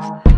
Podcast.